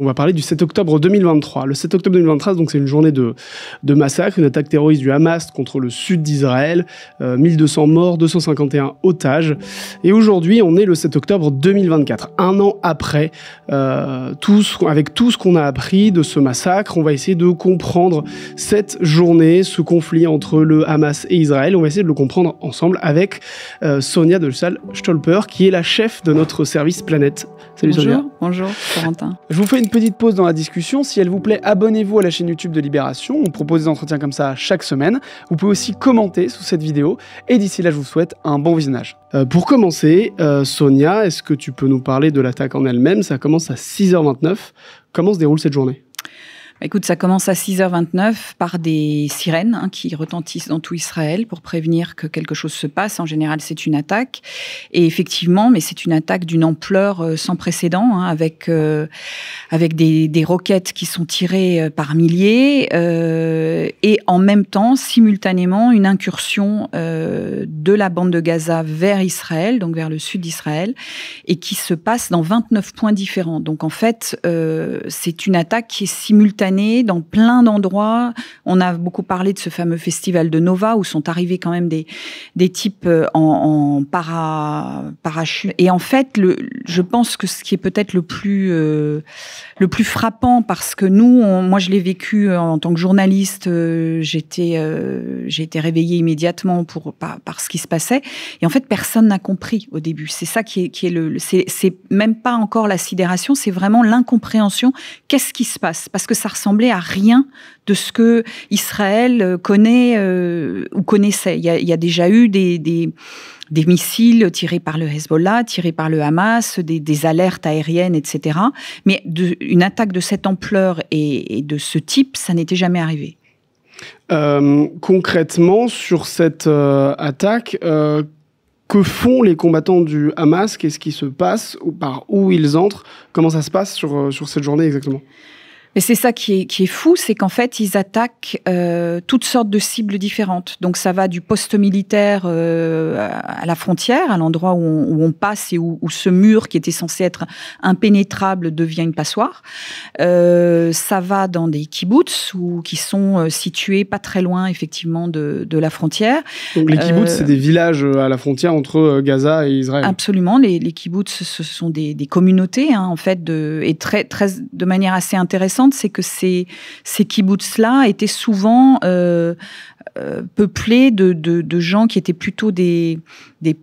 On va parler du 7 octobre 2023. Le 7 octobre 2023, donc c'est une journée de, de massacre, une attaque terroriste du Hamas contre le sud d'Israël, 1200 euh, morts, 251 otages. Et aujourd'hui, on est le 7 octobre 2024, un an après, euh, avec tout ce qu'on a appris de ce massacre, on va essayer de comprendre cette journée, ce conflit entre le Hamas et Israël. On va essayer de le comprendre ensemble avec euh, Sonia Delsal Stolper, qui est la chef de notre service Planète. Salut bonjour, Sonia. Bonjour, Corentin. Je vous fais une petite pause dans la discussion. Si elle vous plaît, abonnez-vous à la chaîne YouTube de Libération. On propose des entretiens comme ça chaque semaine. Vous pouvez aussi commenter sous cette vidéo. Et d'ici là, je vous souhaite un bon visionnage. Euh, pour commencer, euh, Sonia, est-ce que tu peux nous parler de l'attaque en elle-même? Ça commence à 6h29. Comment se déroule cette journée? Écoute, ça commence à 6h29 par des sirènes hein, qui retentissent dans tout Israël pour prévenir que quelque chose se passe. En général, c'est une attaque. Et effectivement, mais c'est une attaque d'une ampleur euh, sans précédent, hein, avec, euh, avec des, des, roquettes qui sont tirées euh, par milliers et en même temps, simultanément, une incursion de la bande de Gaza vers Israël, donc vers le sud d'Israël, et qui se passe dans 29 points différents. Donc en fait, c'est une attaque qui est simultanée dans plein d'endroits. On a beaucoup parlé de ce fameux festival de Nova où sont arrivés quand même des, des types euh, en, en para, parachute. Et en fait, je pense que ce qui est peut-être le plus euh, le plus frappant, parce que nous, moi, je l'ai vécu euh, en tant que journaliste. J'étais j'ai été réveillée immédiatement pour par, par, ce qui se passait. Et en fait, personne n'a compris au début. C'est ça qui est qui est le c'est même pas encore la sidération, c'est vraiment l'incompréhension. Qu'est-ce qui se passe? Parce que ça ressemblait à rien de ce que Israël euh, connaît euh, ou connaissait. Il y, a, déjà eu des, missiles tirés par le Hezbollah, tirés par le Hamas, des, alertes aériennes, etc. Mais une attaque de cette ampleur et, de ce type, ça n'était jamais arrivé. Euh, concrètement, sur cette attaque, que font les combattants du Hamas? Qu'est-ce qui se passe? Par où ils entrent? Comment ça se passe sur cette journée exactement? Et c'est ça qui est, qui est fou, c'est qu'en fait, ils attaquent euh, toutes sortes de cibles différentes. Donc ça va du poste militaire euh, à la frontière, à l'endroit où, où, on passe et où, où, ce mur qui était censé être impénétrable devient une passoire. Euh, ça va dans des kibbutz ou qui sont euh, situés pas très loin effectivement de, de la frontière. Donc les kibbutz, c'est des villages à la frontière entre Gaza et Israël. Absolument, les, les kibbutz, ce sont des, des communautés hein, en fait, de, et très, très, de manière assez intéressante c'est que ces, ces kibbutz-là étaient souvent euh, euh, peuplés de, gens qui étaient plutôt des, des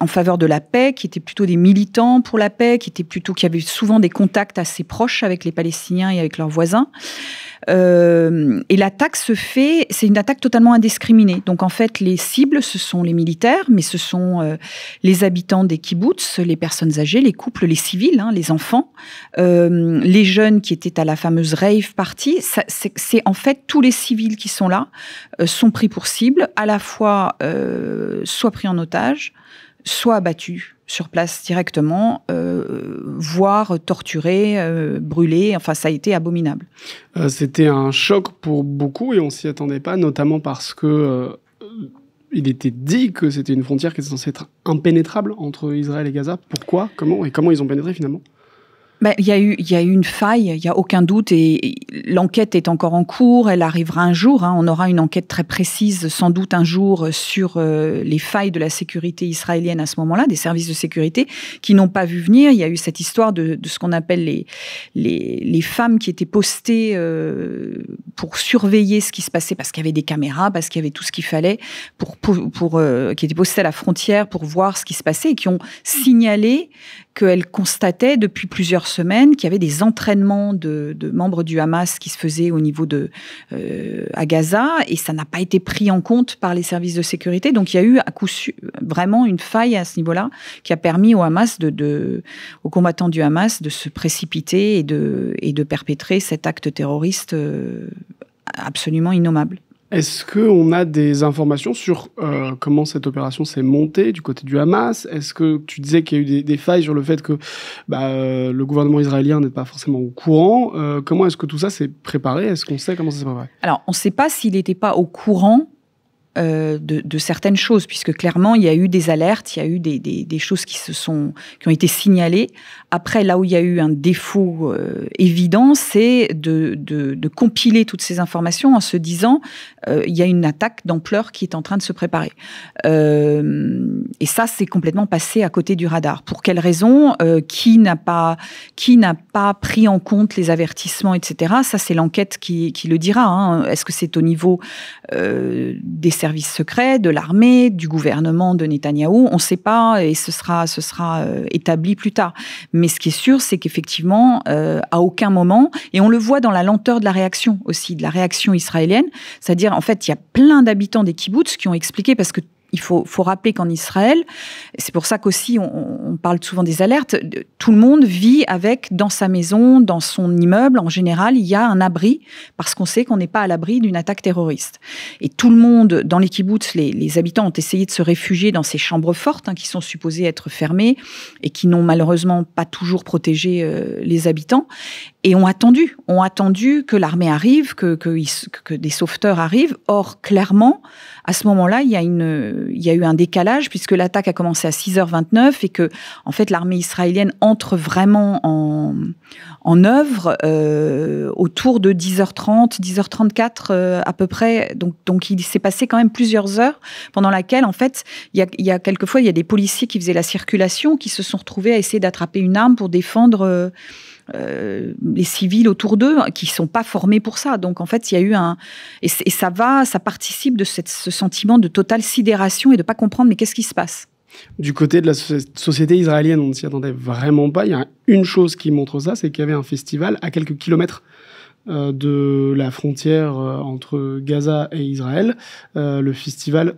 en faveur de la paix, qui étaient plutôt des militants pour la paix, qui étaient plutôt qui avaient souvent des contacts assez proches avec les Palestiniens et avec leurs voisins. Euh, et l'attaque se fait, c'est une attaque totalement indiscriminée. Donc en fait, les cibles, ce sont les militaires, mais ce sont euh, les habitants des kibbutz, les personnes âgées, les couples, les civils, hein, les enfants, euh, les jeunes qui étaient à la fameuse rave party. C'est en fait tous les civils qui sont là sont pris pour cible, à la fois soit pris en otage, soit abattus sur place directement, euh, voire torturés, euh, brûlés. Enfin, ça a été abominable. Euh, c'était un choc pour beaucoup et on s'y attendait pas, notamment parce que il était dit que c'était une frontière qui était censée être impénétrable entre Israël et Gaza. Pourquoi? Comment? Et comment ils ont pénétré finalement? Ben, il y a eu, y a eu une faille, il y a aucun doute, et l'enquête est encore en cours. Elle arrivera un jour. Hein. On aura une enquête très précise, sans doute un jour, sur euh, les failles de la sécurité israélienne à ce moment-là, des services de sécurité qui n'ont pas vu venir. Il y a eu cette histoire de, de ce qu'on appelle les, les, les femmes qui étaient postées euh, pour surveiller ce qui se passait, parce qu'il y avait des caméras, parce qu'il y avait tout ce qu'il fallait, pour, pour, pour euh, qui étaient postées à la frontière pour voir ce qui se passait, et qui ont signalé qu'elles constataient depuis plusieurs semaine qu'il y avait des entraînements de, membres du Hamas qui se faisaient au niveau de euh, Gaza et ça n'a pas été pris en compte par les services de sécurité. Donc il y a eu à coup vraiment une faille à ce niveau-là qui a permis au Hamas aux combattants du Hamas de se précipiter et de et de perpétrer cet acte terroriste euh, absolument innommable. Est-ce qu'on a des informations sur euh, comment cette opération s'est montée du côté du Hamas? Est-ce que tu disais qu'il y a eu des, failles sur le fait que bah, euh, le gouvernement israélien n'est pas forcément au courant? Euh, Comment est-ce que tout ça s'est préparé? Est-ce qu'on sait comment ça s'est préparé? Alors, on ne sait pas s'il n'était pas au courant euh, de, certaines choses, puisque clairement, il y a eu des alertes, il y a eu des, choses qui, se sont, qui ont été signalées. Après, là où il y a eu un défaut euh, évident, c'est de, de, compiler toutes ces informations en se disant, euh, il y a une attaque d'ampleur qui est en train de se préparer. et ça, c'est complètement passé à côté du radar. Pour quelle raison? Qui n'a pas, pas pris en compte les avertissements, etc. Ça, c'est l'enquête qui, qui, le dira. Hein. Est-ce que c'est au niveau des services secrets, de l'armée, du gouvernement de Netanyahou. On ne sait pas et ce sera, ce sera euh, établi plus tard. Mais ce qui est sûr, c'est qu'effectivement, euh, à aucun moment, et on le voit dans la lenteur de la réaction aussi, de la réaction israélienne, c'est-à-dire en fait, il y a plein d'habitants des kibbutz qui ont expliqué parce que il faut, faut rappeler qu'en Israël, c'est pour ça qu'aussi on, on, parle souvent des alertes, tout le monde vit avec, dans sa maison, dans son immeuble, en général, il y a un abri, parce qu'on sait qu'on n'est pas à l'abri d'une attaque terroriste. Et tout le monde, dans les kibbutz, les, les, habitants ont essayé de se réfugier dans ces chambres fortes, hein, qui sont supposées être fermées, et qui n'ont malheureusement pas toujours protégé euh, les habitants, et ont attendu, ont attendu que l'armée arrive, que, que, que des sauveteurs arrivent. Or, clairement, à ce moment-là, il y a il y a eu un décalage puisque l'attaque a commencé à 6h29 et que, en fait, l'armée israélienne entre vraiment en, en œuvre euh, autour de 10h30, 10h34 euh, à peu près. Donc, donc il s'est passé quand même plusieurs heures pendant laquelle, en fait, il y a, il y a quelquefois, il y a des policiers qui faisaient la circulation qui se sont retrouvés à essayer d'attraper une arme pour défendre. Euh, euh, les civils autour d'eux qui sont pas formés pour ça. Donc en fait, il y a eu un et, ça va, ça participe de ce sentiment de totale sidération et de pas comprendre mais qu'est-ce qui se passe? Du côté de la société israélienne, on ne s'y attendait vraiment pas. Il y a une chose qui montre ça, c'est qu'il y avait un festival à quelques kilomètres de la frontière euh, entre Gaza et Israël, euh, le festival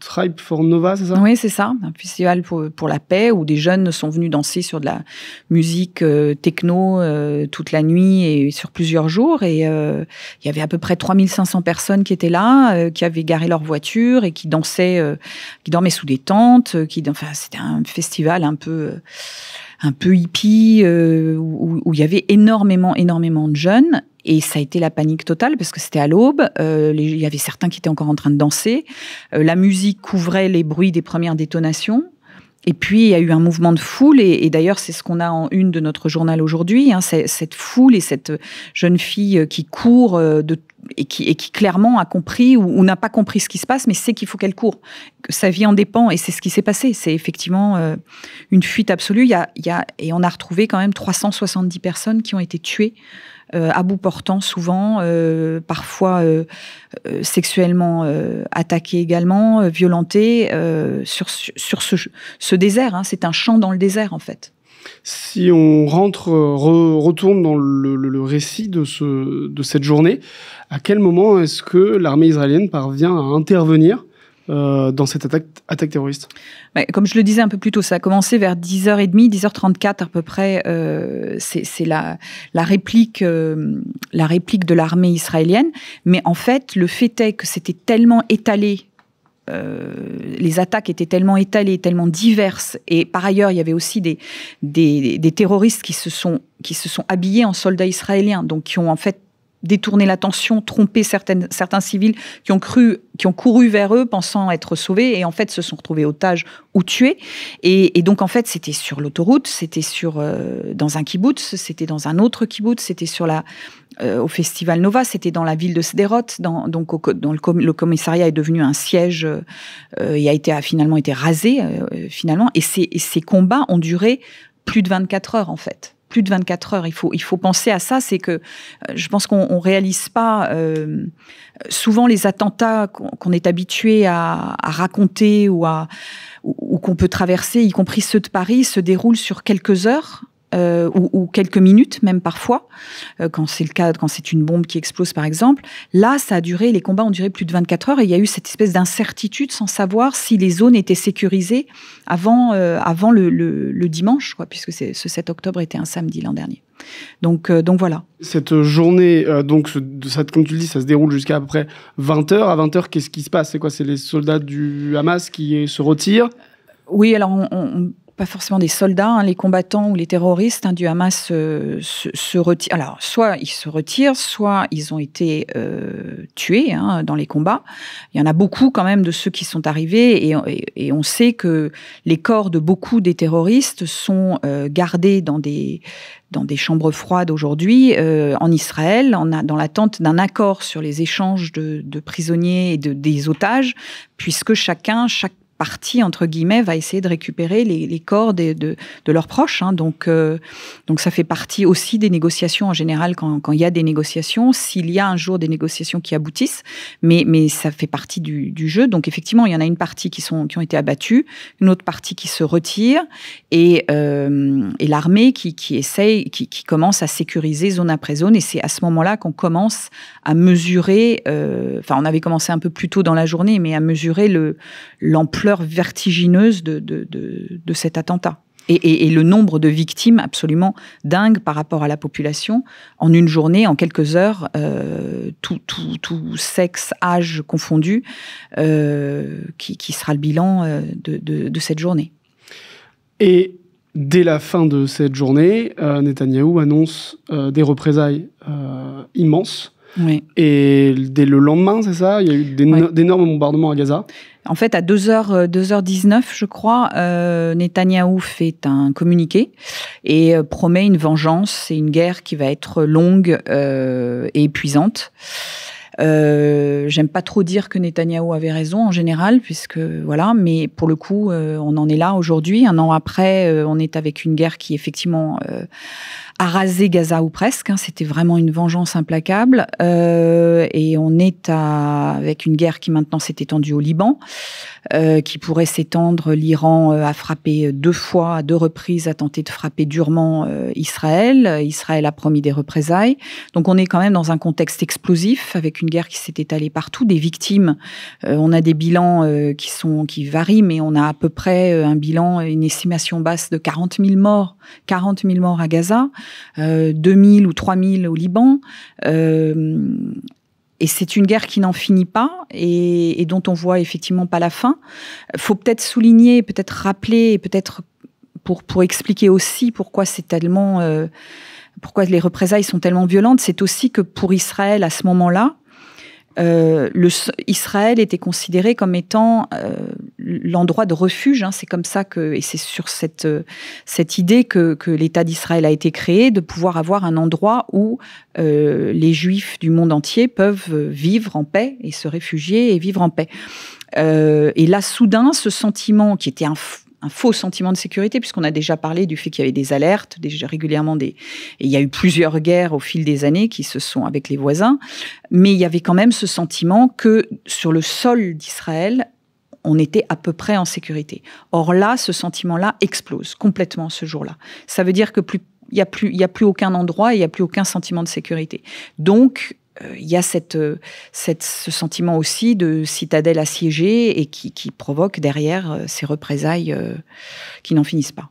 Tribe for Nova, c'est ça? Oui, c'est ça, un festival pour, pour, la paix où des jeunes sont venus danser sur de la musique techno toute la nuit et sur plusieurs jours. Et il y avait à peu près 3500 personnes qui étaient là, qui avaient garé leur voiture et qui dansaient, qui dormaient sous des tentes. Qui, enfin, c'était un festival un peu un peu hippie, où, où, il y avait énormément, énormément de jeunes. Et ça a été la panique totale parce que c'était à l'aube. Euh, il y avait certains qui étaient encore en train de danser. Euh, la musique couvrait les bruits des premières détonations. Et puis, il y a eu un mouvement de foule, et, d'ailleurs, c'est ce qu'on a en une de notre journal aujourd'hui, hein, cette foule et cette jeune fille qui court euh, et, qui, clairement a compris ou, n'a pas compris ce qui se passe, mais sait qu'il faut qu'elle court, que sa vie en dépend, et c'est ce qui s'est passé. C'est effectivement une fuite absolue. Et on a retrouvé quand même 370 personnes qui ont été tuées à bout portant souvent, euh, parfois euh, sexuellement attaquées également, violentées sur, sur ce, ce désert. Hein. C'est un champ dans le désert en fait. Si on rentre, retourne dans le, le, récit de, ce, de cette journée, à quel moment est-ce que l'armée israélienne parvient à intervenir euh, dans cette attaque, terroriste Comme je le disais un peu plus tôt, ça a commencé vers 10h30, 10h34 à peu près. Euh, c'est la, réplique, euh, la réplique de l'armée israélienne. Mais en fait, le fait est que c'était tellement étalé les attaques étaient tellement étalées, tellement diverses, et par ailleurs, il y avait aussi des, des, des, terroristes qui se sont qui se sont habillés en soldats israéliens, donc qui ont en fait détourner l'attention, tromper certains civils qui ont cru, qui ont couru vers eux pensant être sauvés et en fait se sont retrouvés otages ou tués. Et, donc en fait c'était sur l'autoroute, c'était sur euh, dans un kibbutz, c'était dans un autre kibbutz, c'était sur la euh, au festival Nova, c'était dans la ville de Sderot, dans, donc au, le, commissariat est devenu un siège euh, et a été a finalement été rasé finalement. Et ces, et ces combats ont duré plus de 24 heures en fait plus de 24 heures. Il faut, il faut penser à ça. C'est que euh, je pense qu'on ne réalise pas euh, souvent les attentats qu'on est habitué à, raconter ou, ou qu'on peut traverser, y compris ceux de Paris, se déroulent sur quelques heures. Euh, ou, quelques minutes même parfois, euh, quand c'est le cas, quand c'est une bombe qui explose par exemple. Là, ça a duré, les combats ont duré plus de 24 heures et il y a eu cette espèce d'incertitude sans savoir si les zones étaient sécurisées avant, euh, avant le, le, dimanche, quoi, puisque ce 7 octobre était un samedi l'an dernier. Donc, donc voilà. Cette journée, donc, ça, comme tu le dis, ça se déroule jusqu'à à peu près 20 heures. À 20 heures, qu'est-ce qui se passe? C'est quoi? C'est les soldats du Hamas qui se retirent? Oui, alors on pas forcément des soldats, hein, les combattants ou les terroristes hein, du Hamas se, se, retirent. Alors, soit ils se retirent, soit ils ont été euh, tués hein, dans les combats. Il y en a beaucoup quand même de ceux qui sont arrivés et, et, on sait que les corps de beaucoup des terroristes sont euh, gardés dans des dans des chambres froides aujourd'hui euh, en Israël, en a, dans l'attente d'un accord sur les échanges de, de prisonniers et de, des otages, puisque chacun, chaque partie entre guillemets va essayer de récupérer les, les corps de, de, de, leurs proches. Hein. Donc, euh, donc ça fait partie aussi des négociations en général quand, quand il y a des négociations. S'il y a un jour des négociations qui aboutissent, mais mais ça fait partie du, du, jeu. Donc effectivement, il y en a une partie qui sont qui ont été abattues, une autre partie qui se retire et euh, et l'armée qui qui essaye, qui, qui commence à sécuriser zone après zone. Et c'est à ce moment-là qu'on commence à mesurer. Euh, enfin, on avait commencé un peu plus tôt dans la journée, mais à mesurer le vertigineuse de, de, de, cet attentat. Et, le nombre de victimes absolument dingue par rapport à la population. En une journée, en quelques heures, euh, tout, tout, tout, sexe, âge confondu, euh, qui, qui, sera le bilan euh, de, cette journée. Et dès la fin de cette journée, euh, Netanyahou annonce des représailles immenses. Oui. Et dès le lendemain, c'est ça? Il y a eu d'énormes bombardements à Gaza? En fait, à 2h, 2h19, euh, je crois, euh, Netanyahou fait un communiqué et euh, promet une vengeance et une guerre qui va être longue euh, et épuisante. Euh, J'aime pas trop dire que Netanyahou avait raison en général, puisque voilà, mais pour le coup, euh, on en est là aujourd'hui. Un an après, on est avec une guerre qui effectivement a rasé Gaza ou presque. Hein, C'était vraiment une vengeance implacable. Euh, et on est à, avec une guerre qui maintenant s'est étendue au Liban, euh, qui pourrait s'étendre. L'Iran euh, a frappé deux fois, à deux reprises, a tenté de frapper durement euh, Israël. Israël a promis des représailles. Donc on est quand même dans un contexte explosif, avec une guerre qui s'est étalée partout, des victimes. Euh, on a des bilans euh, qui sont qui varient, mais on a à peu près un bilan, une estimation basse de 40 000 morts, 40 000 morts à Gaza euh, 2000 ou 3000 au Liban. Euh, et c'est une guerre qui n'en finit pas et, dont on voit effectivement pas la fin. Faut peut-être souligner, peut-être rappeler, peut-être pour pour expliquer aussi pourquoi c'est tellement, euh, pourquoi les représailles sont tellement violentes, c'est aussi que pour Israël à ce moment-là, euh, Israël était considéré comme étant l'endroit de refuge. Hein, c'est comme ça que, et c'est sur cette, euh, cette idée que, que l'État d'Israël a été créé, de pouvoir avoir un endroit où euh, les Juifs du monde entier peuvent vivre en paix et se réfugier et vivre en paix. Euh, et là, soudain, ce sentiment qui était un un faux sentiment de sécurité, puisqu'on a déjà parlé du fait qu'il y avait des alertes, déjà régulièrement des. Et il y a eu plusieurs guerres au fil des années qui se sont avec les voisins, mais il y avait quand même ce sentiment que sur le sol d'Israël, on était à peu près en sécurité. Or là, ce sentiment-là explose complètement ce jour-là. Ça veut dire que plus il n'y a plus y a plus aucun endroit, il n'y a plus aucun sentiment de sécurité. Donc euh, il y a euh, cette, ce sentiment aussi de citadelle assiégée et qui, qui provoque derrière euh, ces représailles qui n'en finissent pas.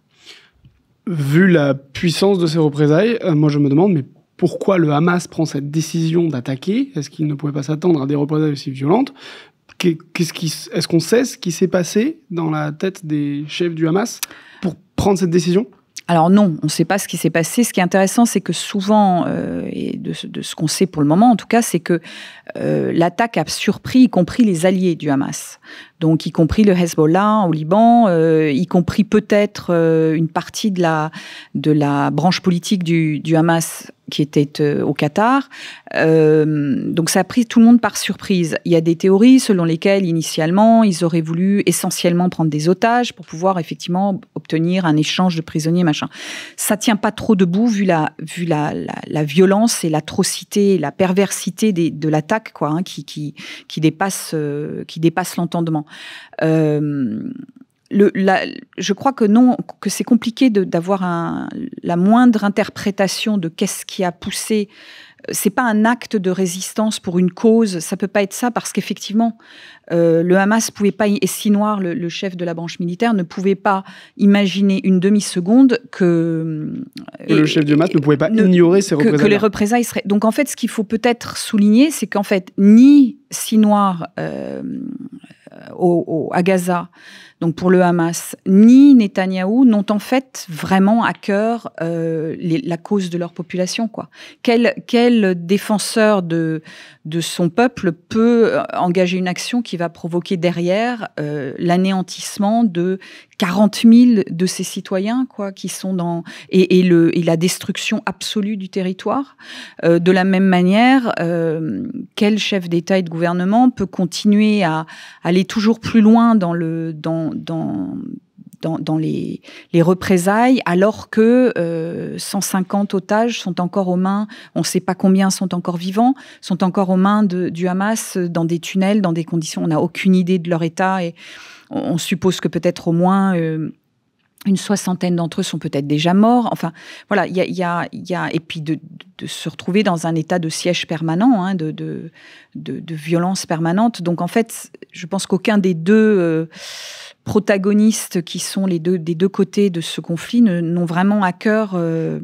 Vu la puissance de ces représailles, moi je me demande, mais pourquoi le Hamas prend cette décision d'attaquer? Est-ce qu'il ne pouvait pas s'attendre à des représailles aussi violentes? Qu'est-ce est-ce qu'on sait ce qui s'est passé dans la tête des chefs du Hamas pour prendre cette décision? Alors non, on ne sait pas ce qui s'est passé. Ce qui est intéressant, c'est que souvent, euh, et de, ce qu'on sait pour le moment en tout cas, c'est que euh, l'attaque a surpris y compris les alliés du Hamas donc y compris le Hezbollah au Liban, euh, y compris peut-être une partie de la branche politique du Hamas qui était euh, au Qatar. Euh, donc ça a pris tout le monde par surprise. Il y a des théories selon lesquelles initialement ils auraient voulu essentiellement prendre des otages pour pouvoir effectivement obtenir un échange de prisonniers machin. Ça tient pas trop debout vu la violence et l'atrocité, la perversité de l'attaque quoi, hein, euh, qui dépasse l'entendement. Euh, le, la, je crois que non, que c'est compliqué d'avoir la moindre interprétation de qu'est-ce qui a poussé. C'est pas un acte de résistance pour une cause. Ça peut pas être ça parce qu'effectivement, euh, le Hamas pouvait pas et Sinoir, le, le, chef de la branche militaire, ne pouvait pas imaginer une demi seconde que et, le chef du Hamas ne pouvait pas ne, ignorer ces représailles. Que, que, les représailles seraient. Donc en fait, ce qu'il faut peut-être souligner, c'est qu'en fait, ni Sinoir euh, au, à Gaza, donc pour le Hamas, ni Netanyahou n'ont en fait vraiment à cœur euh, la cause de leur population. Quel, quel défenseur de, de son peuple peut engager une action qui va provoquer derrière euh, l'anéantissement de 40 000 de ses citoyens, quoi, qui sont dans et, le et la destruction absolue du territoire? Euh, de la même manière, euh, quel chef d'État et de gouvernement peut continuer à toujours plus loin dans le dans dans dans, les, les, représailles, alors que 150 euh, otages sont encore aux mains, on ne sait pas combien sont encore vivants, sont encore aux mains du Hamas dans des tunnels, dans des conditions, on n'a aucune idée de leur état et on, suppose que peut-être au moins euh, une soixantaine d'entre eux sont peut-être déjà morts. Enfin, voilà, il y a, y, a, y a, et puis de, de, se retrouver dans un état de siège permanent, hein, de, de, de, violence permanente. Donc, en fait, je pense qu'aucun des deux euh, protagonistes qui sont les deux, des deux côtés de ce conflit n'ont vraiment à cœur euh,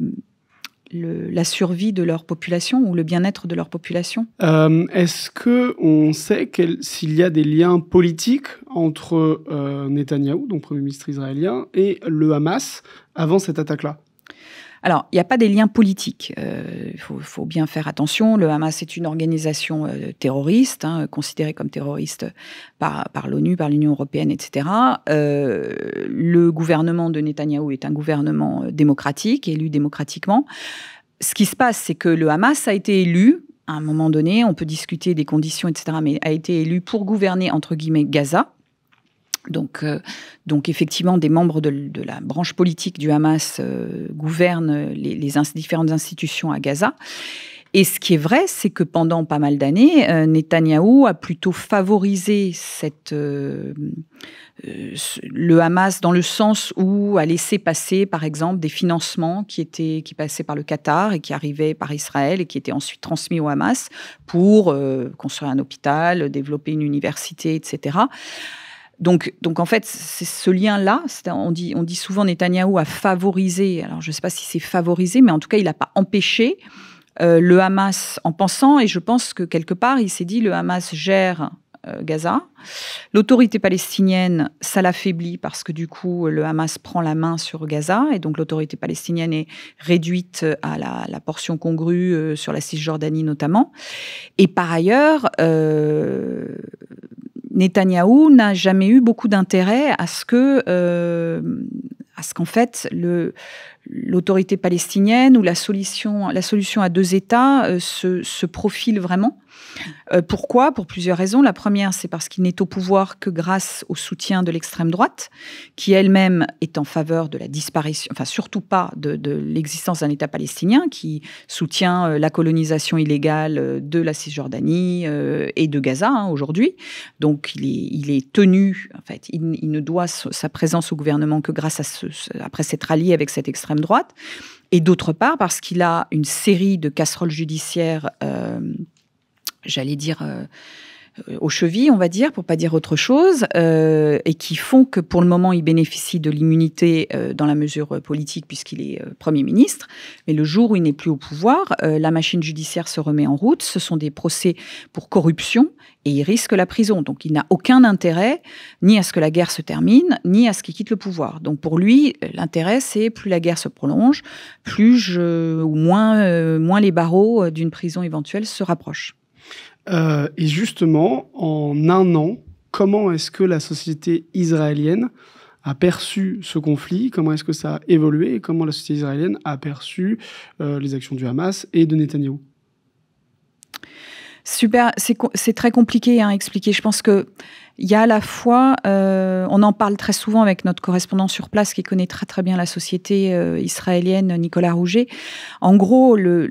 la survie de leur population ou le bien-être de leur population. Euh, est-ce que on sait s'il y a des liens politiques entre euh, Netanyahou, donc premier ministre israélien, et le Hamas avant cette attaque-là? Alors, il n'y a pas des liens politiques. Il euh, faut, bien faire attention. Le Hamas est une organisation terroriste, hein, considérée comme terroriste par, par l'ONU, par l'Union européenne, etc. le gouvernement de Netanyahou est un gouvernement démocratique, élu démocratiquement ce qui se passe, c'est que le Hamas a été élu, à un moment donné, on peut discuter des conditions, etc., mais a été élu pour gouverner, entre guillemets, Gaza. Donc, euh, donc effectivement, des membres de, la branche politique du Hamas euh, gouvernent les, différentes institutions à Gaza. Et ce qui est vrai, c'est que pendant pas mal d'années, euh, Netanyahou a plutôt favorisé euh, le Hamas dans le sens où a laissé passer, par exemple, des financements qui étaient qui passaient par le Qatar et qui arrivaient par Israël et qui étaient ensuite transmis au Hamas pour construire un hôpital, développer une université, etc. Donc, donc en fait, c'est ce lien-là. On dit, on dit souvent Netanyahou a favorisé. Alors, je ne sais pas si c'est favorisé, mais en tout cas, il n'a pas empêché euh, le Hamas en pensant, et je pense que quelque part, il s'est dit, le Hamas gère euh, Gaza. L'autorité palestinienne, ça l'affaiblit parce que du coup, le Hamas prend la main sur Gaza et donc l'autorité palestinienne est réduite à la, portion congrue euh, sur la Cisjordanie notamment. Et par ailleurs, Netanyahou n'a jamais eu beaucoup d'intérêt à ce que, à ce qu'en fait le l'autorité palestinienne ou la solution, la solution à deux États euh, se, profile vraiment euh, pourquoi? Pour plusieurs raisons. La première, c'est parce qu'il n'est au pouvoir que grâce au soutien de l'extrême droite, qui elle-même est en faveur de la disparition, enfin surtout pas de, l'existence d'un État palestinien, qui soutient euh, la colonisation illégale de la Cisjordanie et de Gaza hein, aujourd'hui. Donc il est, il est tenu, en fait, il, ne doit sa présence au gouvernement que grâce à ce, après s'être allié avec cette extrême droite. Et d'autre part, parce qu'il a une série de casseroles judiciaires j'allais dire, euh, aux chevilles, on va dire, pour pas dire autre chose, euh, et qui font que pour le moment, il bénéficie de l'immunité euh, dans la mesure politique puisqu'il est Premier ministre. Mais le jour où il n'est plus au pouvoir, la machine judiciaire se remet en route. Ce sont des procès pour corruption et il risque la prison. Donc il n'a aucun intérêt ni à ce que la guerre se termine, ni à ce qu'il quitte le pouvoir. Donc pour lui, l'intérêt, c'est plus la guerre se prolonge, plus je, ou moins, moins les barreaux d'une prison éventuelle se rapprochent. Euh, et justement, en un an, comment est-ce que la société israélienne a perçu ce conflit, comment est-ce que ça a évolué? Et comment la société israélienne a perçu euh, les actions du Hamas et de Netanyahou? Super, c'est très compliqué à expliquer. Je pense que il y a à la fois, euh, on en parle très souvent avec notre correspondant sur place qui connaît très très bien la société israélienne, Nicolas Rouget. En gros, le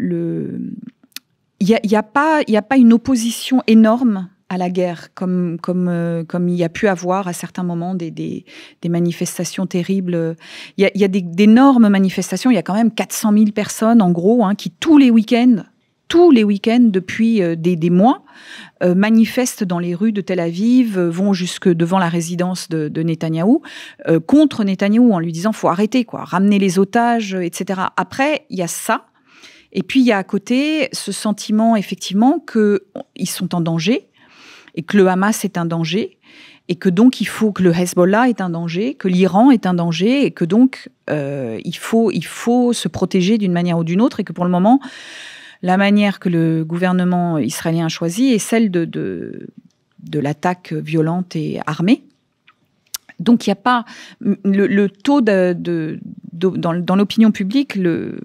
il n'y a, y a, pas, a pas une opposition énorme à la guerre, comme, comme, euh, comme il y a pu avoir à certains moments des, des, des manifestations terribles. Il y a, a d'énormes manifestations, il y a quand même 400 000 personnes, en gros, hein, qui tous les week-ends, tous les week-ends depuis euh, des, des, mois, euh, manifestent dans les rues de Tel Aviv, vont jusque devant la résidence de, de Netanyahou, contre Netanyahou, en lui disant faut arrêter, quoi, ramener les otages, etc. Après, il y a ça, et puis il y a à côté ce sentiment effectivement qu'ils sont en danger et que le Hamas est un danger et que donc il faut que le Hezbollah est un danger, que l'Iran est un danger, et que donc euh, il, faut, il faut se protéger d'une manière ou d'une autre, et que pour le moment, la manière que le gouvernement israélien a choisie est celle de, de, l'attaque violente et armée. Donc il n'y a pas le, taux de, de, dans, dans l'opinion publique, le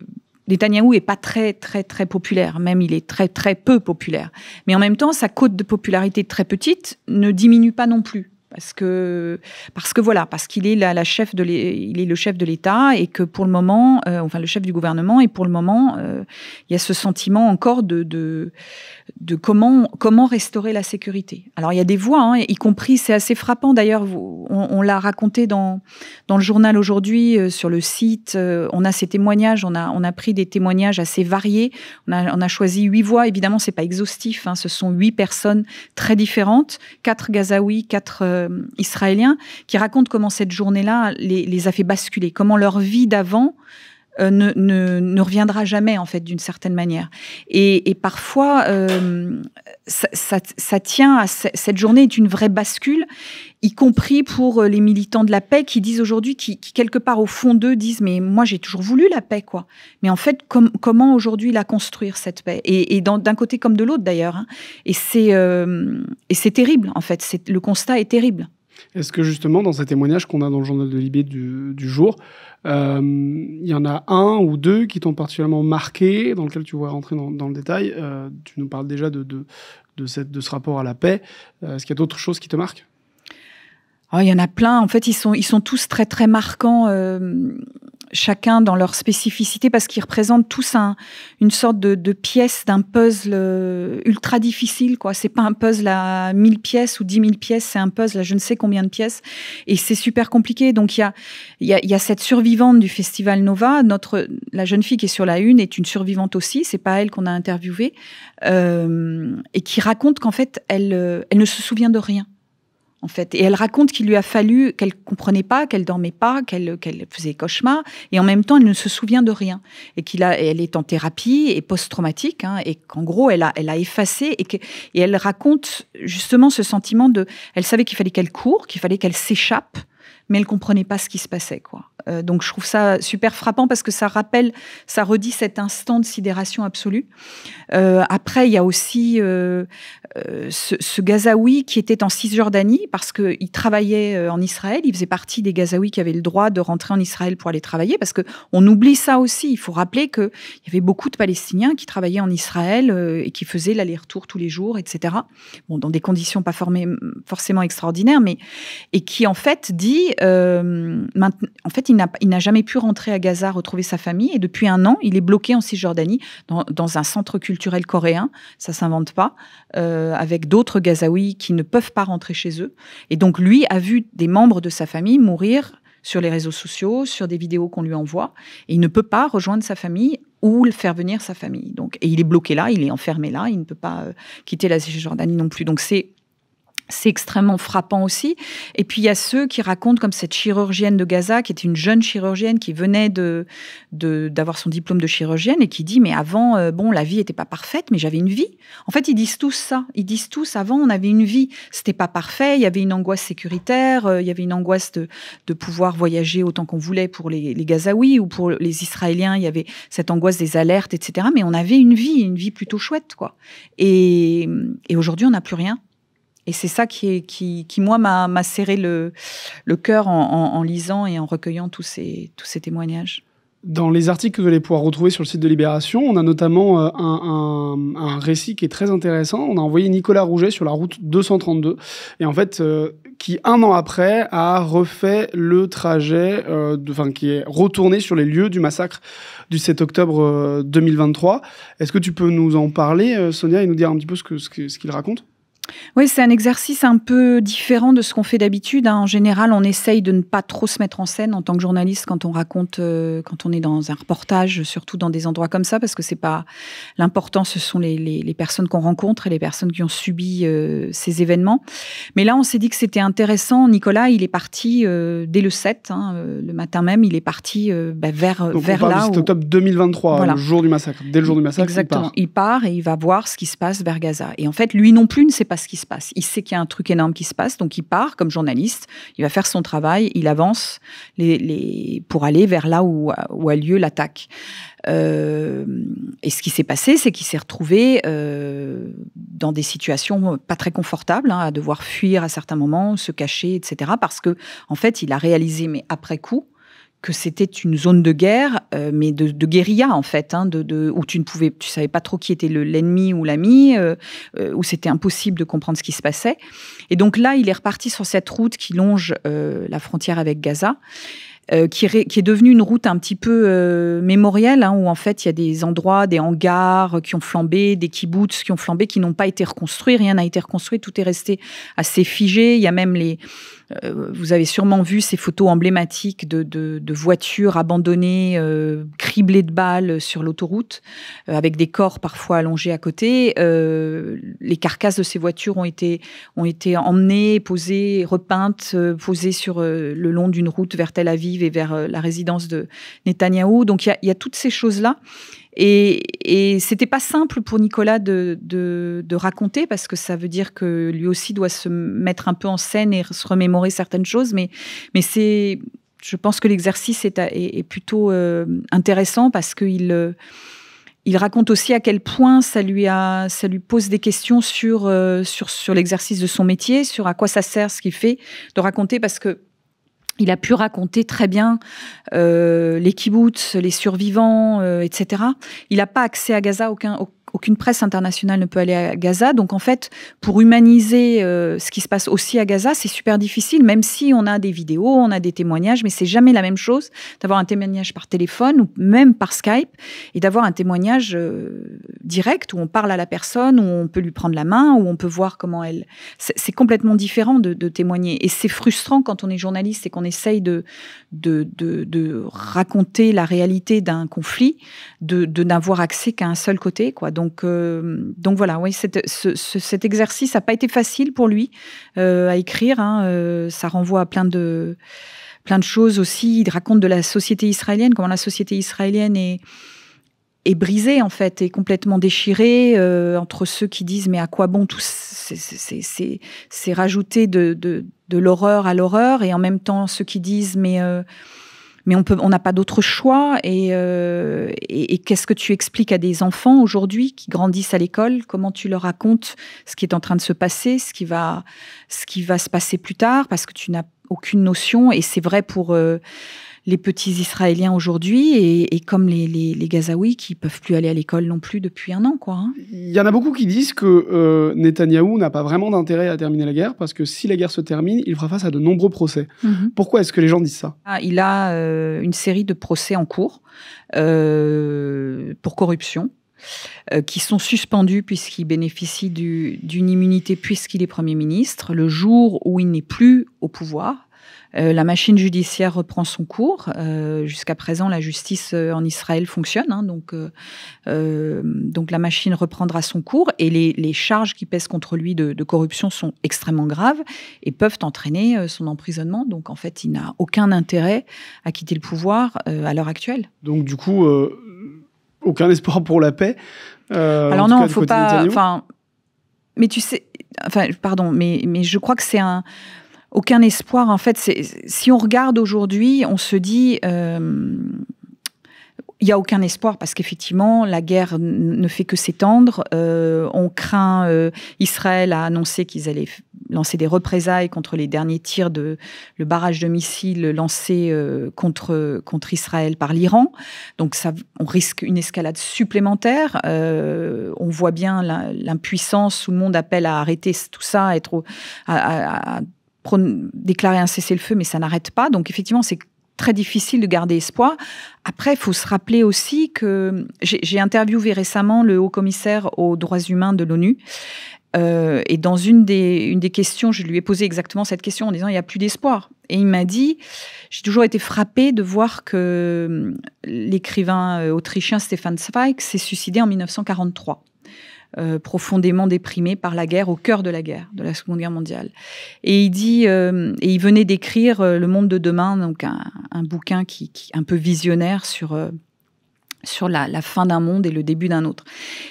Netanyahou est pas très très très populaire, même il est très très peu populaire. Mais en même temps, sa cote de popularité très petite ne diminue pas non plus parce que parce que voilà parce qu'il est la, chef de il est le chef de l'État et que pour le moment euh, enfin le chef du gouvernement et pour le moment euh, il y a ce sentiment encore de, de comment comment restaurer la sécurité. Alors il y a des voix, hein, y compris c'est assez frappant d'ailleurs. On, l'a raconté dans dans le journal aujourd'hui euh, sur le site. On a ces témoignages, on a on a pris des témoignages assez variés. On a on a choisi huit voix. Évidemment c'est pas exhaustif. Hein, ce sont huit personnes très différentes, quatre Gazaouis, quatre euh, Israéliens, qui racontent comment cette journée-là les a fait basculer, comment leur vie d'avant euh, ne, reviendra jamais en fait d'une certaine manière. Et, parfois, euh, ça, tient à cette journée est une vraie bascule, y compris pour euh, les militants de la paix qui disent aujourd'hui, qui, quelque part au fond d'eux disent mais moi j'ai toujours voulu la paix quoi. Mais en fait com comment aujourd'hui la construire cette paix? Et, d'un côté comme de l'autre d'ailleurs. Hein. Et c'est terrible en fait. Le constat est terrible. Est-ce que justement, dans ces témoignages qu'on a dans le journal de Libé du, du jour, euh, il y en a un ou deux qui t'ont particulièrement marqué, dans lequel tu vois rentrer dans, dans le détail euh, Tu nous parles déjà de, de, de, ce rapport à la paix. Euh, Est-ce qu'il y a d'autres choses qui te marquent? Oh, Il y en a plein. En fait, ils sont, ils sont tous très, très marquants. Chacun dans leur spécificité parce qu'ils représentent tous un, une sorte de, de pièce d'un puzzle euh, ultra difficile quoi. C'est pas un puzzle à 1000 pièces ou 10 000 pièces c'est un puzzle à je ne sais combien de pièces et c'est super compliqué. Donc il y a, y, a, y a cette survivante du festival Nova. Notre la jeune fille qui est sur la une est une survivante aussi. C'est pas elle qu'on a interviewée euh, et qui raconte qu'en fait elle euh, elle ne se souvient de rien en fait. Et elle raconte qu'il lui a fallu, qu'elle comprenait pas, qu'elle dormait pas, qu'elle faisait cauchemar, et en même temps, elle ne se souvient de rien. Et qu'il a, elle est en thérapie et post-traumatique, hein, et qu'en gros, elle a, elle a effacé, et, et elle raconte justement ce sentiment de, elle savait qu'il fallait qu'elle court, qu'il fallait qu'elle s'échappe, mais elle comprenait pas ce qui se passait, quoi. Euh, donc je trouve ça super frappant parce que ça rappelle, ça redit cet instant de sidération absolue. Euh, après, il y a aussi euh, ce, Gazaoui qui était en Cisjordanie parce qu'il travaillait en Israël. Il faisait partie des Gazaouis qui avaient le droit de rentrer en Israël pour aller travailler parce que on oublie ça aussi. Il faut rappeler qu'il y avait beaucoup de Palestiniens qui travaillaient en Israël et qui faisaient l'aller-retour tous les jours, etc. Bon, dans des conditions pas formées, forcément extraordinaires, mais et qui en fait dit, en fait, il n'a jamais pu rentrer à Gaza, retrouver sa famille. Et depuis un an, il est bloqué en Cisjordanie, dans, un centre culturel coréen. Ça s'invente pas, euh, avec d'autres Gazaouis qui ne peuvent pas rentrer chez eux. Et donc, lui a vu des membres de sa famille mourir sur les réseaux sociaux, sur des vidéos qu'on lui envoie. Et il ne peut pas rejoindre sa famille ou le faire venir sa famille. Donc, et il est bloqué là, il est enfermé là, il ne peut pas euh, quitter la Cisjordanie non plus. Donc, c'est c'est extrêmement frappant aussi. Et puis il y a ceux qui racontent comme cette chirurgienne de Gaza, qui était une jeune chirurgienne qui venait de d'avoir son diplôme de chirurgienne et qui dit mais avant euh, bon la vie était pas parfaite mais j'avais une vie. En fait ils disent tous ça. Ils disent tous avant on avait une vie. C'était pas parfait. Il y avait une angoisse sécuritaire. Euh, il y avait une angoisse de, de pouvoir voyager autant qu'on voulait pour les, les Gazaouis ou pour les Israéliens. Il y avait cette angoisse des alertes etc. Mais on avait une vie, une vie plutôt chouette quoi. Et, et aujourd'hui on n'a plus rien. Et c'est ça qui, qui, qui moi, m'a serré le, le cœur en, lisant et en recueillant tous ces, tous ces témoignages. Dans les articles que vous allez pouvoir retrouver sur le site de Libération, on a notamment euh, un, un, récit qui est très intéressant. On a envoyé Nicolas Rouget sur la route 232, et en fait, euh, qui un an après a refait le trajet, euh, enfin qui est retourné sur les lieux du massacre du 7 octobre 2023. Est-ce que tu peux nous en parler, Sonia, et nous dire un petit peu ce qu'il ce ce qu'il raconte? Oui, c'est un exercice un peu différent de ce qu'on fait d'habitude. Hein. En général, on essaye de ne pas trop se mettre en scène en tant que journaliste quand on raconte, euh, quand on est dans un reportage, surtout dans des endroits comme ça, parce que c'est pas l'important. Ce sont les, les, les personnes qu'on rencontre et les personnes qui ont subi euh, ces événements. Mais là, on s'est dit que c'était intéressant. Nicolas, il est parti euh, dès le 7, hein, le matin même. Il est parti bah, vers Donc vers on là. C'est octobre 2023, voilà. le jour du massacre. Dès le jour du massacre, exactement. Il part. il part et il va voir ce qui se passe vers Gaza. Et en fait, lui non plus ne sait pas ce qui se passe. Il sait qu'il y a un truc énorme qui se passe, donc il part comme journaliste, il va faire son travail, il avance pour aller vers là où, où a lieu l'attaque. Euh, et ce qui s'est passé, c'est qu'il s'est retrouvé euh, dans des situations pas très confortables, hein, à devoir fuir à certains moments, se cacher, etc. Parce que, en fait, il a réalisé, mais après coup, que c'était une zone de guerre, euh, mais de, de, guérilla en fait, hein, de, de, où tu ne pouvais, tu savais pas trop qui était l'ennemi ou l'ami, euh, euh, où c'était impossible de comprendre ce qui se passait. Et donc là, il est reparti sur cette route qui longe la frontière avec Gaza. qui, est, qui, est, devenue une route un petit peu mémorielle, hein, où en fait il y a des endroits, des hangars qui ont flambé, des kibbutz qui ont flambé, qui n'ont pas été reconstruits, rien n'a été reconstruit, tout est resté assez figé. Il y a même les, euh, vous avez sûrement vu ces photos emblématiques de, voitures abandonnées, euh, criblées de balles sur l'autoroute, euh, avec des corps parfois allongés à côté. les carcasses de ces voitures ont été, ont été emmenées, posées, repeintes, posées sur le long d'une route vers Tel Aviv et vers la résidence de Netanyahou. Donc il y a toutes ces choses-là. Et, et c'était pas simple pour Nicolas de, raconter parce que ça veut dire que lui aussi doit se mettre un peu en scène et se remémorer certaines choses. Mais, c'est, je pense que l'exercice est, plutôt euh, intéressant parce qu'il euh, raconte aussi à quel point ça lui pose des questions euh, sur, sur l'exercice de son métier, sur à quoi ça sert ce qu'il fait, de raconter parce que il a pu raconter très bien euh, les kibbutz, les survivants, euh, etc. Il n'a pas accès à Gaza, aucun, aucune presse internationale ne peut aller à Gaza. Donc en fait, pour humaniser euh, ce qui se passe aussi à Gaza, c'est super difficile, même si on a des vidéos, on a des témoignages, mais c'est jamais la même chose d'avoir un témoignage par téléphone ou même par Skype et d'avoir un témoignage euh, direct où on parle à la personne, où on peut lui prendre la main, où on peut voir comment elle. C'est complètement différent de, témoigner. Et c'est frustrant quand on est journaliste et qu'on essaye de, raconter la réalité d'un conflit, de, n'avoir accès qu'à un seul côté. Donc, euh, donc voilà, oui, cet exercice n'a pas été facile pour lui euh, à écrire. Hein, euh, ça renvoie à plein de, choses aussi. Il raconte de la société israélienne, comment la société israélienne est, brisée en fait, est complètement déchirée entre ceux qui disent mais à quoi bon tout c'est rajouter de l'horreur à l'horreur et en même temps ceux qui disent mais mais on peut, on n'a pas d'autre choix. Euh, et, qu'est-ce que tu expliques à des enfants aujourd'hui qui grandissent à l'école? Comment tu leur racontes ce qui est en train de se passer, ce qui va, ce qui va se passer plus tard, parce que tu n'as aucune notion. Et c'est vrai pour euh, les petits Israéliens aujourd'hui et, comme les, les, Gazaouis qui peuvent plus aller à l'école non plus depuis un an. Quoi, hein. Il y en a beaucoup qui disent que euh, Netanyahou n'a pas vraiment d'intérêt à terminer la guerre parce que si la guerre se termine, il fera face à de nombreux procès. Mhm. Pourquoi est-ce que les gens disent ça? Ah, Il a euh, une série de procès en cours euh, pour corruption. qui sont suspendus puisqu'il bénéficie d'une immunité puisqu'il est Premier ministre. Le jour où il n'est plus au pouvoir, euh, la machine judiciaire reprend son cours. Euh, jusqu'à présent, la justice euh, en Israël fonctionne, hein, donc donc la machine reprendra son cours et les, charges qui pèsent contre lui de, corruption sont extrêmement graves et peuvent entraîner son emprisonnement. Donc en fait, il n'a aucun intérêt à quitter le pouvoir à l'heure actuelle. Donc du coup, aucun espoir pour la paix. Alors non, il faut pas. Enfin, mais tu sais, enfin, pardon, mais mais je crois que c'est un aucun espoir. En fait, si on regarde aujourd'hui, on se dit, euh, il n'y a aucun espoir parce qu'effectivement, la guerre ne fait que s'étendre. Euh, on craint, euh, Israël a annoncé qu'ils allaient lancer des représailles contre les derniers tirs de le barrage de missiles lancé contre, contre Israël par l'Iran. Donc on risque une escalade supplémentaire. on voit bien l'impuissance où le monde appelle à arrêter tout ça, à être déclarer un cessez-le-feu, mais ça n'arrête pas. Donc effectivement, c'est très difficile de garder espoir. Après, il faut se rappeler aussi que j'ai interviewé récemment le haut commissaire aux droits humains de l'ONU. Euh, et dans une des, une des questions, je lui ai posé exactement cette question en disant il n'y a plus d'espoir. Et il m'a dit j'ai toujours été frappé de voir que l'écrivain euh, autrichien Stefan Zweig s'est suicidé en 1943. Euh, profondément déprimé par la guerre, au cœur de la guerre, de la Seconde Guerre mondiale. Et il dit, euh, et il venait d'écrire euh, Le Monde de demain, donc un, bouquin qui, un peu visionnaire sur sur la, fin d'un monde et le début d'un autre.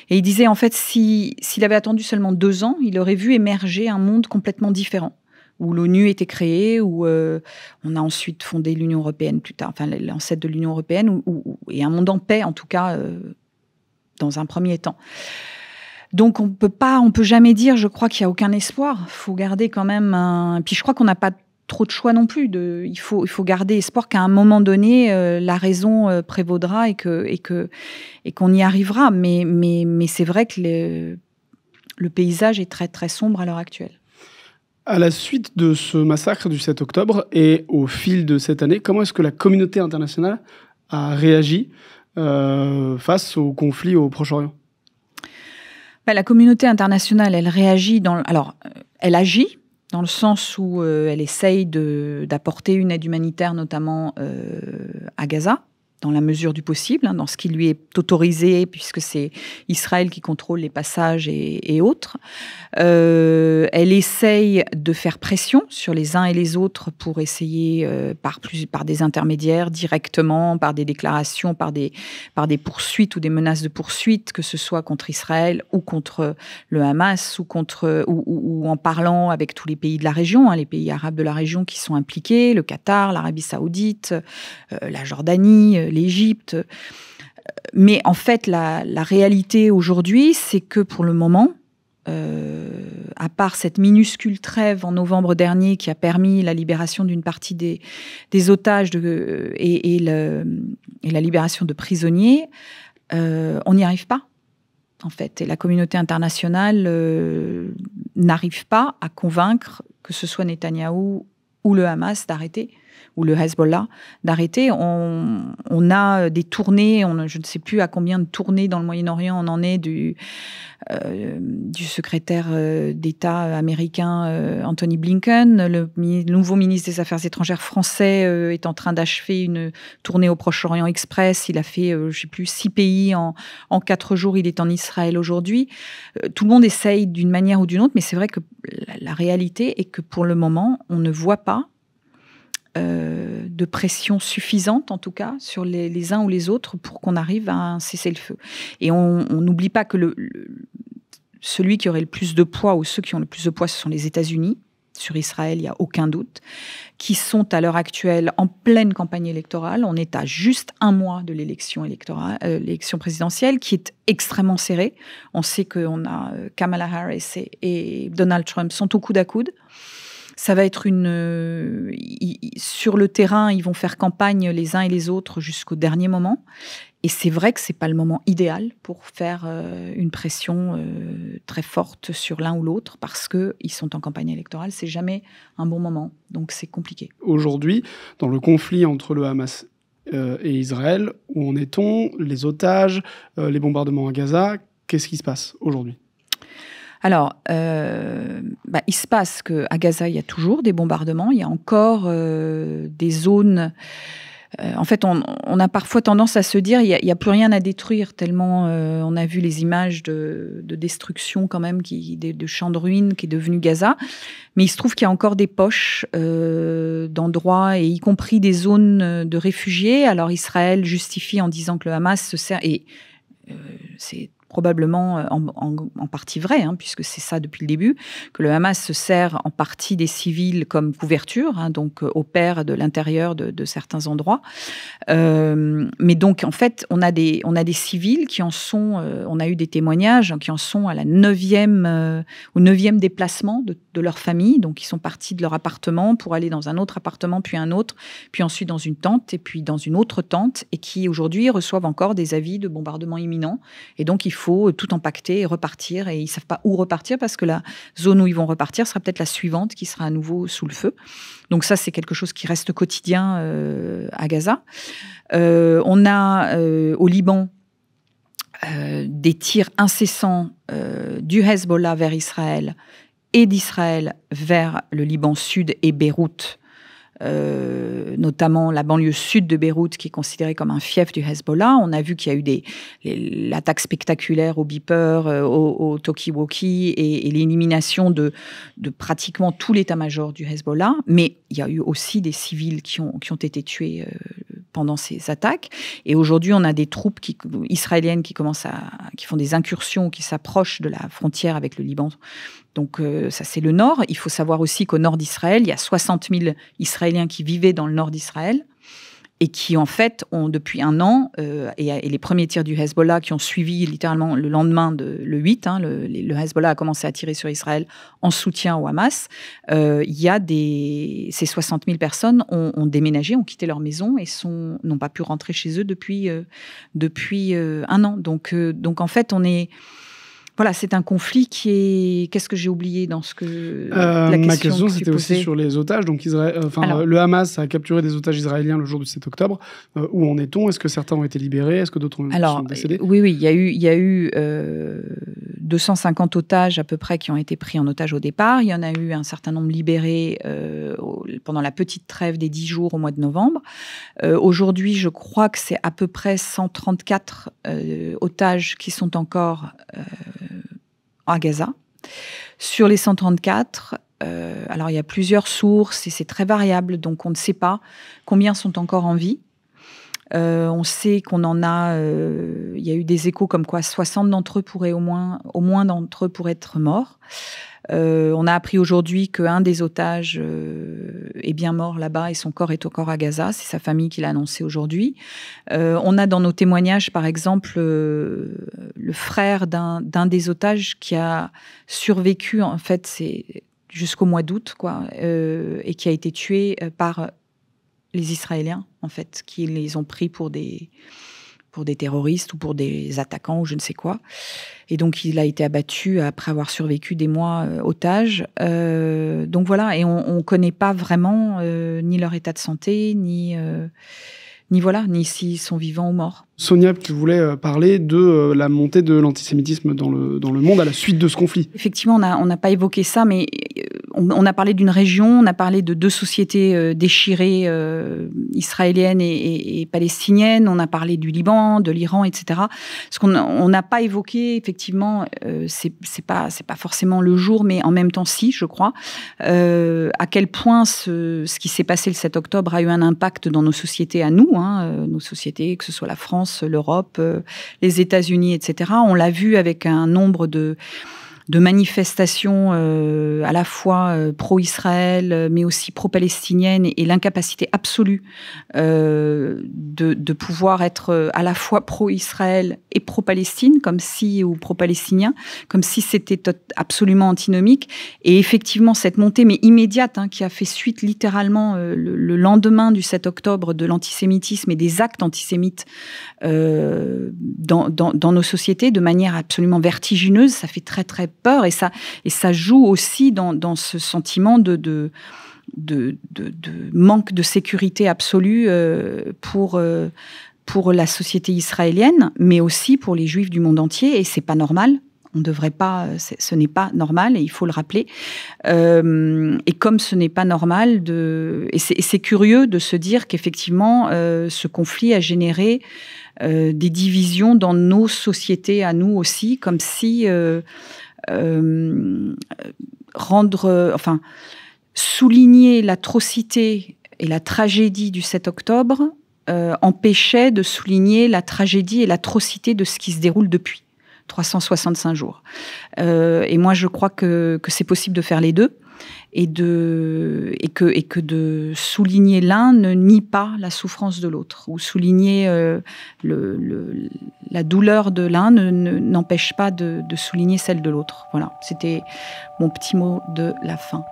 Et il disait en fait, s'il avait attendu seulement deux ans, il aurait vu émerger un monde complètement différent, où l'ONU était créée, où on a ensuite fondé l'Union européenne plus tard, enfin l'ancêtre de l'Union européenne, et un monde en paix en tout cas dans un premier temps. Donc on peut pas, on peut jamais dire, je crois qu'il y a aucun espoir. Faut garder quand même un. Puis je crois qu'on n'a pas trop de choix non plus. Il, faut, il faut garder espoir qu'à un moment donné, euh, la raison euh, prévaudra et que et que et qu'on y arrivera. Mais mais mais c'est vrai que le, le paysage est très très sombre à l'heure actuelle. À la suite de ce massacre du 7 octobre et au fil de cette année, comment est-ce que la communauté internationale a réagi euh, face au conflit au Proche-Orient? Bah, La communauté internationale, elle réagit dans. Alors, elle agit dans le sens où euh, elle essaye d'apporter une aide humanitaire, notamment euh, à Gaza, dans la mesure du possible, hein, dans ce qui lui est autorisé, puisque c'est Israël qui contrôle les passages et, autres. Euh, elle essaye de faire pression sur les uns et les autres pour essayer, euh, par, plus, par des intermédiaires, directement, par des déclarations, par des, par des poursuites ou des menaces de poursuite, que ce soit contre Israël ou contre le Hamas, ou, contre, ou, en parlant avec tous les pays de la région, hein, les pays arabes de la région qui sont impliqués, le Qatar, l'Arabie saoudite, euh, la Jordanie, l'Égypte. Mais en fait, la, réalité aujourd'hui, c'est que pour le moment, euh, à part cette minuscule trêve en novembre dernier qui a permis la libération d'une partie des, otages et, la libération de prisonniers, euh, on n'y arrive pas, en fait. Et la communauté internationale euh, n'arrive pas à convaincre que ce soit Netanyahou ou le Hamas d'arrêter ou le Hezbollah d'arrêter. On, a des tournées, je ne sais plus à combien de tournées dans le Moyen-Orient on en est du, euh, du secrétaire euh, d'État américain euh, Anthony Blinken. Le, nouveau ministre des Affaires étrangères français est en train d'achever une tournée au Proche-Orient Express. Il a fait, je ne sais plus, six pays en, en quatre jours. Il est en Israël aujourd'hui. tout le monde essaye d'une manière ou d'une autre, mais c'est vrai que la réalité est que pour le moment, on ne voit pas euh, de pression suffisante, en tout cas, sur les, uns ou les autres pour qu'on arrive à un cessez-le-feu. Et on n'oublie pas que celui qui aurait le plus de poids ou ceux qui ont le plus de poids, ce sont les États-Unis. Sur Israël, il n'y a aucun doute, qui sont à l'heure actuelle en pleine campagne électorale. On est à juste un mois de l'élection électorale, euh, l'élection présidentielle, qui est extrêmement serrée. On sait qu'on a euh, Kamala Harris et, et Donald Trump sont au coude à coude. Ça va être une. Euh, sur le terrain, ils vont faire campagne les uns et les autres jusqu'au dernier moment. Et c'est vrai que c'est pas le moment idéal pour faire euh, une pression euh, très forte sur l'un ou l'autre parce que ils sont en campagne électorale. C'est jamais un bon moment, donc c'est compliqué. Aujourd'hui, dans le conflit entre le Hamas et Israël, où en est-on Les otages, les bombardements à Gaza, qu'est-ce qui se passe aujourd'hui? Alors, euh, bah, il se passe qu'à Gaza, il y a toujours des bombardements, il y a encore euh, des zones... Euh, en fait, on, a parfois tendance à se dire il n'y a, plus rien à détruire, tellement on a vu les images de, destruction quand même, qui, de, champs de ruines qui est devenu Gaza. Mais il se trouve qu'il y a encore des poches d'endroits, et y compris des zones de réfugiés. Alors Israël justifie en disant que le Hamas se sert... Et, c'est probablement euh, en, partie vrai, hein, puisque c'est ça depuis le début, que le Hamas se sert en partie des civils comme couverture, hein, donc euh, opère de l'intérieur de, certains endroits. Euh, mais donc, en fait, on a des, on a des civils qui en sont, on a eu des témoignages qui en sont à la neuvième, au neuvième déplacement de, de, leur famille. Donc, ils sont partis de leur appartement pour aller dans un autre appartement, puis un autre, puis ensuite dans une tente, et puis dans une autre tente, et qui aujourd'hui reçoivent encore des avis de bombardement imminent. Et donc, il faut faut tout empaqueter et repartir. Et ils savent pas où repartir parce que la zone où ils vont repartir sera peut-être la suivante qui sera à nouveau sous le feu. Donc ça, c'est quelque chose qui reste quotidien euh, à Gaza. Euh, on a euh, au Liban des tirs incessants du Hezbollah vers Israël et d'Israël vers le Liban sud et Beyrouth euh, notamment la banlieue sud de Beyrouth, qui est considérée comme un fief du Hezbollah. On a vu qu'il y a eu des, l'attaque spectaculaire au beeper, euh, au, au talkie-walkie et, l'élimination de, pratiquement tout l'état-major du Hezbollah. Mais il y a eu aussi des civils qui ont, été tués euh, pendant ces attaques. Et aujourd'hui, on a des troupes israéliennes qui commencent à, qui font des incursions, qui s'approchent de la frontière avec le Liban. Donc ça, c'est le nord. Il faut savoir aussi qu'au nord d'Israël, il y a 60 000 Israéliens qui vivaient dans le nord d'Israël et qui en fait ont depuis un an, euh, et, les premiers tirs du Hezbollah qui ont suivi littéralement le lendemain de le 8, hein, le, Hezbollah a commencé à tirer sur Israël en soutien au Hamas, euh, il y a des, ces 60 000 personnes ont, déménagé, ont quitté leur maison et n'ont pas pu rentrer chez eux depuis euh, depuis un an. Donc donc en fait on est voilà, c'est un conflit qui est. Qu'est-ce que j'ai oublié dans ce que euh, la question Ma question, c'était aussi sur les otages. Donc, Israël, euh, enfin, le Hamas a capturé des otages israéliens le jour du 7 octobre. Euh, où en est-on? Est-ce que certains ont été libérés? Est-ce que d'autres ont Alors, sont décédés? Oui, oui, il y a eu, il y a eu 250 otages à peu près qui ont été pris en otage au départ. Il y en a eu un certain nombre libérés pendant la petite trêve des 10 jours au mois de novembre. Aujourd'hui, je crois que c'est à peu près 134 otages qui sont encore à Gaza. Sur les 134, euh, alors il y a plusieurs sources et c'est très variable, donc on ne sait pas combien sont encore en vie. Euh, on sait qu'on en a, euh, il y a eu des échos comme quoi 60 d'entre eux pourraient au moins, au moins d'entre eux pourraient être morts. Euh, on a appris aujourd'hui qu'un des otages euh, est bien mort là-bas et son corps est encore à Gaza. C'est sa famille qui l'a annoncé aujourd'hui. Euh, on a dans nos témoignages, par exemple, le frère d'un des otages qui a survécu, en fait, jusqu'au mois d'août, quoi, et qui a été tué par les Israéliens, en fait, qui les ont pris pour des pour des terroristes ou pour des attaquants ou je ne sais quoi. Et donc il a été abattu après avoir survécu des mois euh, otage. Euh, donc voilà, et on ne connaît pas vraiment euh, ni leur état de santé, ni, ni voilà, ni s'ils sont vivants ou morts. Sonia, tu voulais parler de la montée de l'antisémitisme dans le, dans le monde à la suite de ce conflit. Effectivement, on n'a pas évoqué ça, mais on, a parlé d'une région, on a parlé de deux sociétés euh, déchirées, euh, israéliennes et, palestiniennes, on a parlé du Liban, de l'Iran, etc. Ce qu'on n'a pas évoqué, effectivement, euh, c'est pas pas forcément le jour, mais en même temps si, je crois, à quel point ce, ce qui s'est passé le 7 octobre a eu un impact dans nos sociétés à nous, hein, nos sociétés, que ce soit la France, l'Europe, les États-Unis, etc. On l'a vu avec un nombre de de manifestations euh, à la fois euh, pro-Israël, mais aussi pro-palestinienne, et, l'incapacité absolue euh, de, de, pouvoir être à la fois pro-Israël et pro-Palestine, comme si ou pro-palestinien, comme si c'était absolument antinomique. Et effectivement, cette montée, mais immédiate, hein, qui a fait suite littéralement le, lendemain du 7 octobre de l'antisémitisme et des actes antisémites dans, dans, dans nos sociétés, de manière absolument vertigineuse, ça fait très très et ça, et ça joue aussi dans, dans ce sentiment de, de de, de, manque de sécurité absolue euh, pour, euh, pour la société israélienne, mais aussi pour les juifs du monde entier. Et c'est pas normal. On devrait pas, ce n'est pas normal et il faut le rappeler. Euh, et comme ce n'est pas normal, de, et c'est curieux de se dire qu'effectivement, ce conflit a généré des divisions dans nos sociétés à nous aussi, comme si euh, rendre, enfin, souligner l'atrocité et la tragédie du 7 octobre euh, empêchait de souligner la tragédie et l'atrocité de ce qui se déroule depuis 365 jours. Euh, et moi, je crois que, que c'est possible de faire les deux et, de, et, que, et que de souligner l'un ne nie pas la souffrance de l'autre, ou souligner euh, le, la douleur de l'un n'empêche pas de, de souligner celle de l'autre. Voilà, c'était mon petit mot de la fin.